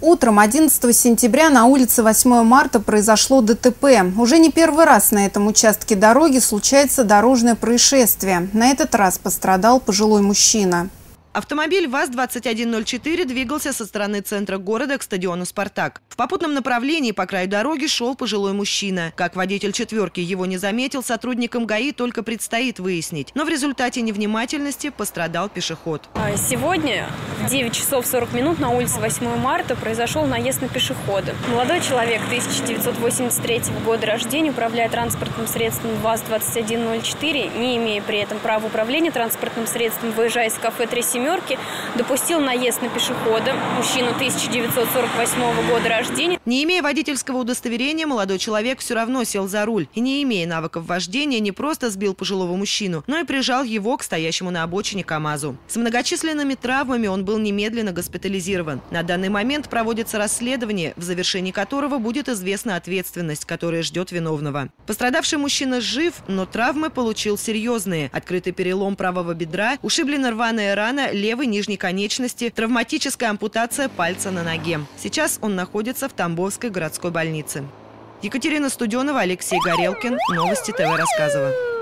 Утром 11 сентября на улице 8 марта произошло ДТП. Уже не первый раз на этом участке дороги случается дорожное происшествие. На этот раз пострадал пожилой мужчина. Автомобиль ВАЗ-2104 двигался со стороны центра города к стадиону «Спартак». В попутном направлении по краю дороги шел пожилой мужчина. Как водитель «четверки» его не заметил, сотрудникам ГАИ только предстоит выяснить. Но в результате невнимательности пострадал пешеход. А сегодня в 9 часов 40 минут на улице 8 марта произошел наезд на пешехода. Молодой человек 1983 года рождения управляет транспортным средством ВАЗ-2104, не имея при этом права управления транспортным средством, выезжая из кафе «Три семерки», «семерки» допустил наезд на пешехода, мужчину 1948 года рождения. Не имея водительского удостоверения, молодой человек все равно сел за руль. И не имея навыков вождения, не просто сбил пожилого мужчину, но и прижал его к стоящему на обочине КАМАЗу. С многочисленными травмами он был немедленно госпитализирован. На данный момент проводится расследование, в завершении которого будет известна ответственность, которая ждет виновного. Пострадавший мужчина жив, но травмы получил серьезные. Открытый перелом правого бедра, ушиблена рваная рана левой нижней конечности, травматическая ампутация пальца на ноге. Сейчас он находится в Тамбовской городской больнице. Екатерина Студенова, Алексей Горелкин. Новости ТВ рассказывала.